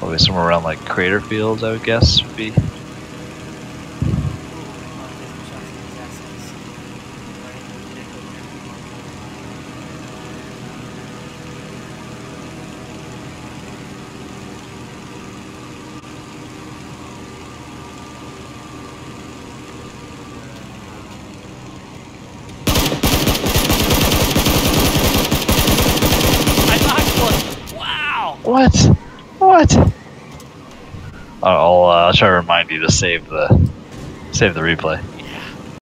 Probably somewhere around like Crater Fields, I would guess would be. I knocked one. Wow. What? What? I'll uh, try to remind you to save the save the replay.